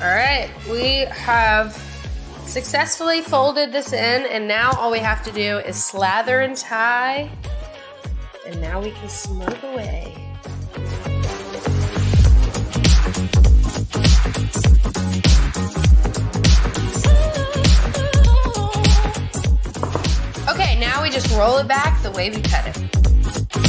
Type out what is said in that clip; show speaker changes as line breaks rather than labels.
All right, we have successfully folded this in, and now all we have to do is slather and tie, and now we can smoke away. Okay, now we just roll it back the way we cut it.